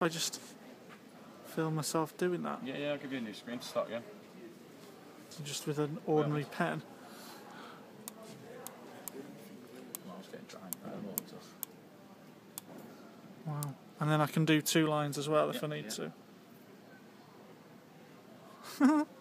I just feel myself doing that, Yeah, yeah, I'll give you a new screen to start again. just with an ordinary pen. Wow. And then I can do two lines as well if Yeah, I need yeah. to.